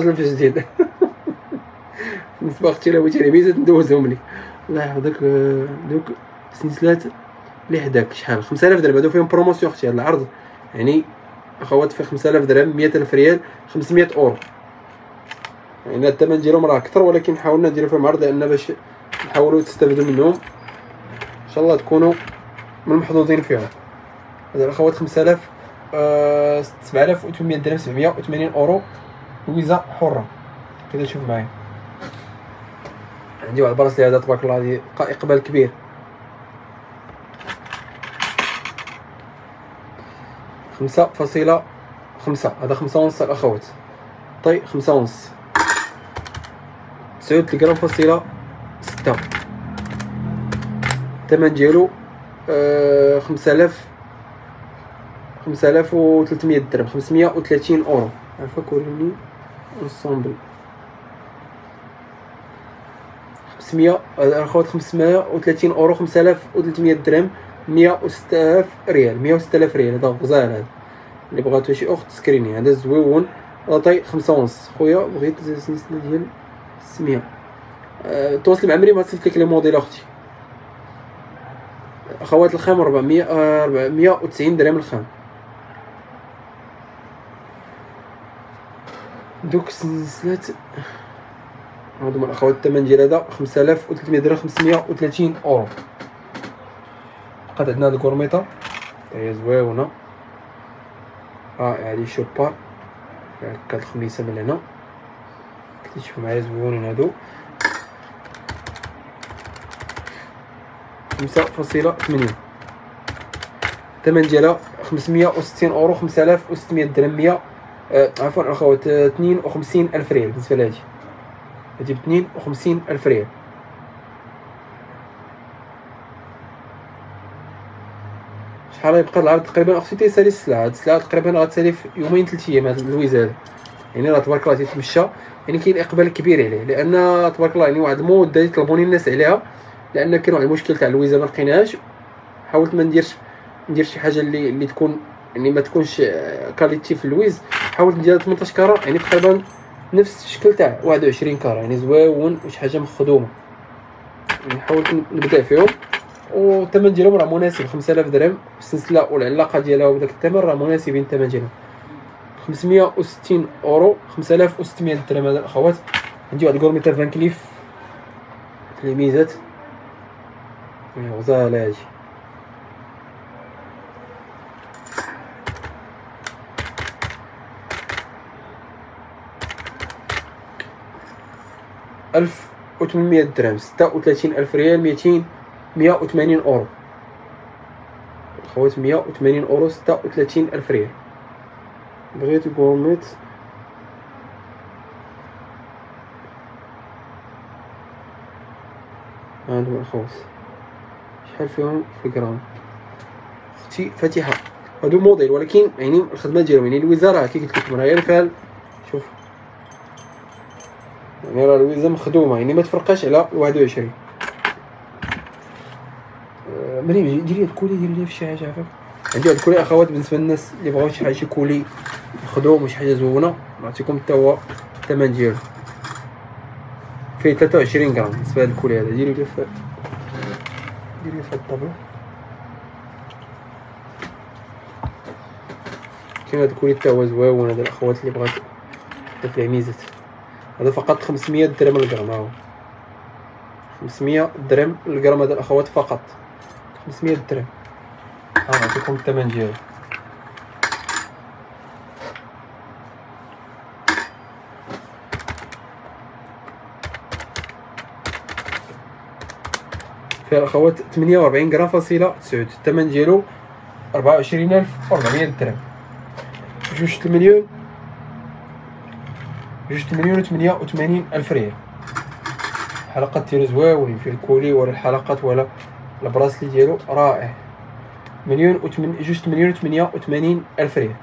في جديد. لو لي ميزات ندوزهم لك الله يحفظك آه، دوك سنسلات اللي حداك شحال؟ 5000 درهم. هادو فيهم promotion أختي هاد العرض يعني أخوات في 5000 درهم 100000 ريال 500 أورو. يعني الثمن ديالهم راه أكثر ولكن حاولنا نديرو فيهم عرض لأن باش نحاولوا تستافدوا منهم إن شاء الله تكونوا من المحظوظين فيهم. هذا الأخوات 5000 آه 7800 درهم 780 أورو. ويزا حرة. كذا شوف معايا عندي واحد البلاصه هذا تبارك الله هذه اقبال كبير. خمسة فاصلة خمسة. هذا خمسة ونص الأخوات طيب خمسة ونص. تسعود الجرام فاصلة ستة. الثمن ديالو آه خمسة آلاف خمسة آلاف وثلاثمية درهم خمسمية وثلاثين أورو. عفاك وريني. الأخوات خمسمية وثلاثين أورو خمسة آلاف وثلاثمية درهم مية وستة آلاف ريال مية وستة آلاف ريال. هذا غزال هذا. اللي بغاتو شي أخت سكريني هذا زويون. taille خمسة ونص. خويا بغيت السلسلة ديال السمية أه تواصل مع مريم غتصيفط لك لي موديل أختي. أخوات الخام 400 490 درهم الخام. دوك السلسلات هادو من اخوات الثمن ديال هذا 5300 درهم 530 أورو. بقات عندنا هاد الكورميطة. هي زويونه رائعه هادي شوبار هكا الخميسة من هنا. كتشوفوا معايا زويونين هادو. خمسة فاصلة ثمانين الثمن ديالها خمسمية وستين أورو خمسة آلاف وستمية درهم مية عفوا أخوات اثنين وخمسين ألف ريال بالنسبة لهادي. هادي باثنين وخمسين ألف ريال. شحال غيبقى العرض تقريبا؟ أختي تيسالي السلعة. هاد السلعة تقريبا غتسالي في يومين ثلاث أيام هاد اللويز هذا. يعني راه تبارك الله تيتمشى يعني كاين إقبال كبير عليه. لأن تبارك الله يعني واحد المده يطلبوني الناس عليها. لأن كاين واحد المشكل تاع اللويزه ما لقيناهاش. حاولت ما نديرش ندير شي حاجة اللي اللي تكون يعني ما تكونش qualité في اللويز حاولت ندير 18 carats يعني تقريبا نفس الشكل تاع 21 carats يعني زويون وشي حاجة مخدومة. يعني حاولت نبدع فيهم. والثمن ديالهم راه مناسب 5000 درهم. السلسلة والعلاقه ديالها وداك الثمن راه مناسبين الثمن ديالهم. 560 أورو 5600 درهم هذا الأخوات. عندي واحد ال gourmette Van Cleef. في الميزات غزالة هادي ألف وثمانمية درهم ستة وثلاثين ألف ريال ميتين مية وثمانين أورو. الخوات مية وثمانين أورو ستة وثلاثين ألف ريال. بغيت gourmette هادو الخوت شحال فيهم في الجرام أختي فاتحه هادو موديل ولكن يعني الخدمة ديالهم يعني اللويزة راه كي قلت لكم راه غير فيها يعني راه اللويزة مخدومة يعني ما تفرقاش على 21 أه مريم ديري هاد ال collier ديري لي في شي حاجة عفاك عندي هاد ال collier أخوات بالنسبة للناس اللي بغاو شي حاجة collier مخدوم وشي حاجة زوينة نعطيكم حتى هو الثمن ديالو. فيه 23 غرام بالنسبة لهاد ال collier هذا. ديري لي في ديري في الطابلة. كاين هاد ال collier حتى هو زويون هاد الأخوات اللي بغات فيه ميزات هذا فقط 500 درهم الجرام هاهو 500 درهم الجرام هذا الأخوات فقط. 500 درهم. ها نعطيكم الثمن ديالو فيها الأخوات 48 غرام فاصلة 9 الثمن ديالو 24400 درهم. جوج المليون جوج مليون وثمانية وثمانين ألف ريال. الحلقات ديالو زواوين في ال collier ولا الحلقات ولا ال bracelet ديالو رائع. مليون وثمن جوج مليون وثمانية وثمانين ألف ريال.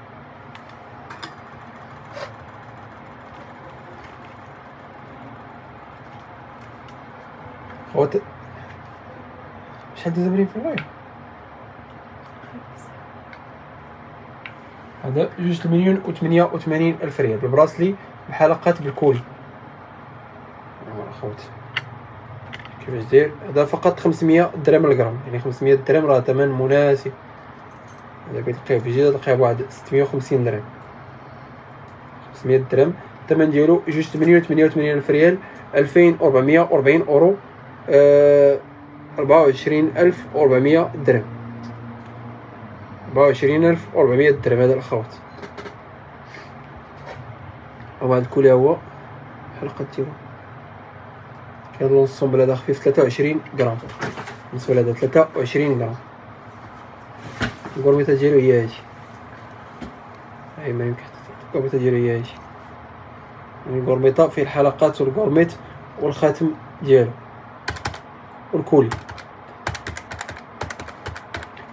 خوات شحال داز مريم في ال live هذا جوج مليون وثمانية وثمانين ألف ريال. البراسلي الحلقات بالكولي اخوتي كيفاش داير؟ هذا فقط 500 درهم الغرام يعني 500 درهم راه ثمن مناسب. هذا كتلقاه في جهه تلقاه بواحد 650 درهم. 500 درهم. الثمن ديالو جوج 88 الف ريال 2440 أورو أه 24400 درهم. 24400 درهم هذا الاخوات وهذا الكولي هو الحلقة ديالو كان لونسومبل هذا خفيف 23 غرام. بالنسبة لهذا 23 غرام. الكورميطه ديالو هي هادي. أي ما يمكن الكورميطه ديالو هي هادي. يعني الكورميطه فيه الحلقات والكورميط والخاتم ديالو. والكولي.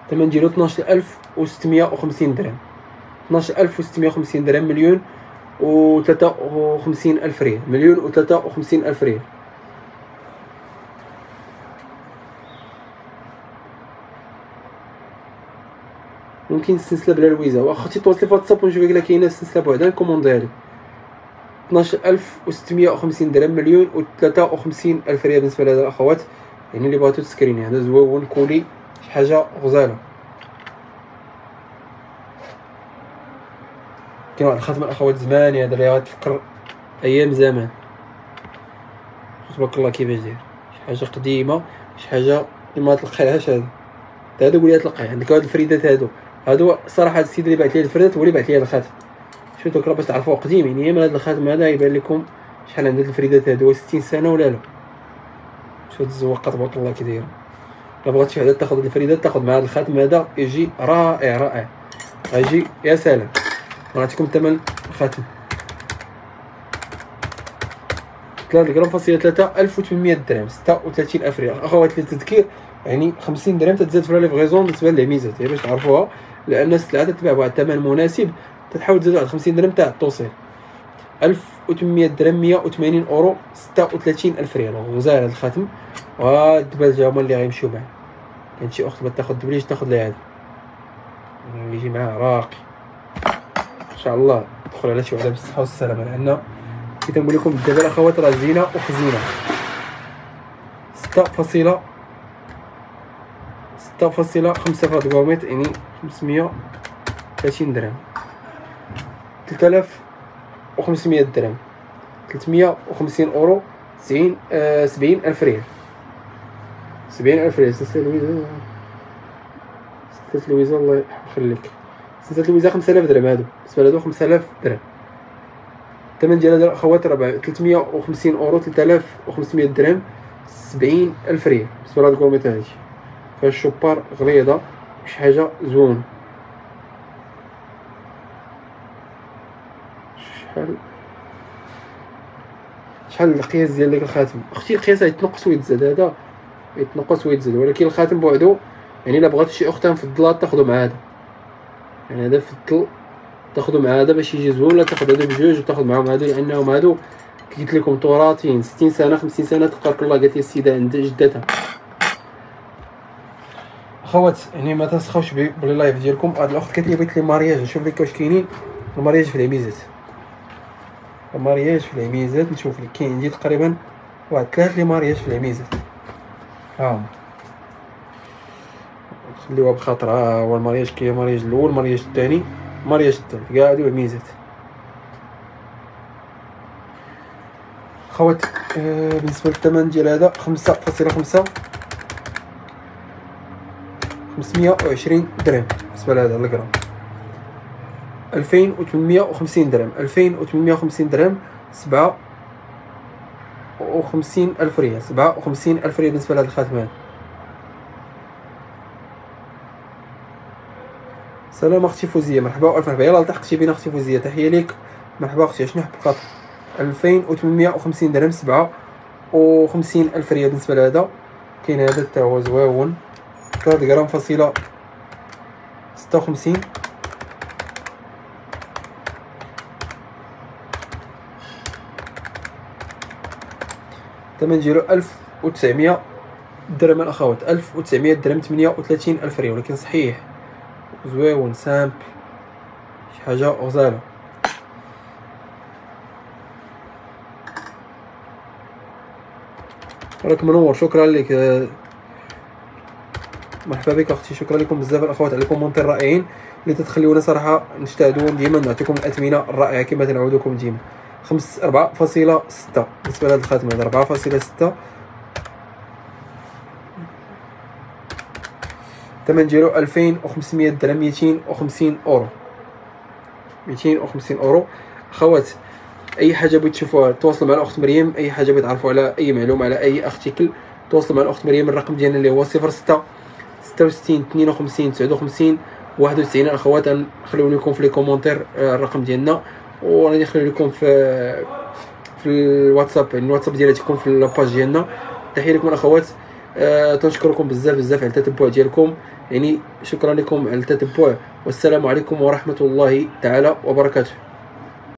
الثمن ديالو 12650 درهم. 12650 درهم مليون و 53 ألف ريال. مليون و 53 ألف ريال. ممكن السلسلة بلا الويزا. واخا تيتواصلي في واتساب ونشوف إلا كاينة السلسلة بوحدها نكومونديها لي 12650 درهم مليون و 53 ألف ريال بالنسبة لهاد الأخوات. يعني اللي بغاتو تسكريني. هذا زويون collier شي حاجة غزالة. كاين واحد الخاتم الاخوات زماني هذا اللي غتفكر أيام زمان. تبارك الله كيفاش داير. شي حاجة قديمة شي حاجة ما تلقايهاش هذا هذا قولي تلقاي عندك هاد الفريدات هادو. هادو صراحة السيد اللي بعث لي الفريدات هو اللي بعث لي الخاتم. شفتو راه باش تعرفوه قديم يعني من هاد الخاتم هذا يبان لكم شحال عند الفريدات هادو 60 سنة ولا لا. شوف الزواقه تبارك الله كي دايره إلا بغات شي وحدة تاخذ الفريدات تاخذ مع هاد الخاتم هذا يجي رائع رائع. غيجي يا سلام. نعطيكم ثمن الخاتم 3 غرام فاصلة 3 1800 درهم 36 ألف ريال. اخوات للتذكير يعني 50 درهم تتزاد في livraison بالنسبة للميزات يعني باش تعرفوها لأن السلعة تتباع بواحد الثمن مناسب تحاول تزاد واحد 50 درهم تاع التوصيل. 1800 درهم 180 أورو 36 ألف ريال. غزال هذا الخاتم والدباجه هما اللي غيمشيو معاه كاين شي أخت بغات تاخذ دبليج تاخذ ليها هذا اللي يجي معاه راقي. شاء الله تدخل على شي وحدة بالصحة والسلامة لأن كي تنقول لكم دابا الأخوات راه زينة وخزينه 6 ستة فاصلة خمسة هاد يعني خمسمية تلاتين درهم. تلتالاف وخمسمية درهم. تلتمية وخمسين أورو تسعين آه سبعين ألف ريال. سبعين ألف ريال. سلسلة لويزا سلسلة لويزا الله يخليك سلسلة لويزا خمسة آلاف درهم هادو. بالنسبة لهادو خمسة آلاف درهم. الثمن ديال هاد وخمسين أورو تلتآلاف وخمسمية درهم سبعين ألف ريال. بالنسبة لهاد الكورميطة هادي. فالشوبار غليظة شي حاجة زوين شحال؟ شحال القياس ديال داك الخاتم؟ أختي القياس يتنقص ويتزاد. هذا يتنقص ويتزاد. ولكن الخاتم بوحدو يعني إلا بغات شي اختها مفضله تاخذو مع هذا. يعني هذا فضل تاخذو مع هذا باش يجي زوين ولا تاخذ هذا بجوج وتاخذ معاهم هادو لأنهم هادو قلت لكم تراثين 60 سنة 50 سنة تبارك الله قالت لي السيدة عند جدتها. خوات يعني ما تنسخوش بلي لايف ديالكم. هاد الأخت قالت لي بغيت les mariages نشوف لك واش كاينين. ال mariage في العميزات. ال mariage في العميزات نشوف لك كاين عندي تقريبا واحد ثلاث les mariages في العميزات. ها خليوها بخاطر ها هو ال mariage كاين ال mariage الأول ال mariage الثاني المارياج الثالث كاع هادو عميزات خوات آه بالنسبة للثمن ديال هذا خمسة فاصلة خمسة 520 درهم بالنسبة لهذا الغرام. 2850 درهم. 2850 درهم 57 ألف ريال. 57 ألف ريال بالنسبة لهذا الخاتم هذا سلام أختي فوزية. مرحبا وألف مرحبا. يلاه التحقتي بينا أختي فوزية. تحية ليك. مرحبا أختي. شنو حب خاطر 2850 درهم 57 ألف ريال بالنسبة لهذا. كاين هذا حتى هو زويون 3 غرام فاصلة ستة وخمسين. الثمن ديالو ألف وتسعمية درهم الأخوات. ألف وتسعمية درهم تمنية وثلاثين ألف ريال. ولكن صحيح زوين simple شي حاجة غزالة راك منور شكرا لك. مرحبا بك أختي شكرا لكم بزاف الاخوات على ال comments الرائعين اللي تتخليونا صراحة نجتهدوا ديما نعطيكم الاثمنه الرائعة كما تنعودكم ديما. 5 4.6 بالنسبة لهاد الخاتم هذا 4.6 الثمن ديالو 2500 درهم 250 أورو. 250 أورو. أخوات أي حاجة بغيت تشوفوها تواصلوا مع الأخت مريم. أي حاجة بغيت تعرفوا على أي معلومة على أي article تواصلوا مع الأخت مريم. الرقم ديالنا اللي هو 06 66 52 59 91 أخوات نخليو لكم في les commentaires آه، الرقم ديالنا. وراني نخليو لكم في في الواتساب. الواتساب ديالها تكون في la page ديالنا. تحية لكم الاخوات أه تنشكركم بزاف بزاف على التتبع ديالكم. يعني شكرا لكم على التتبع. والسلام عليكم ورحمة الله تعالى وبركاته.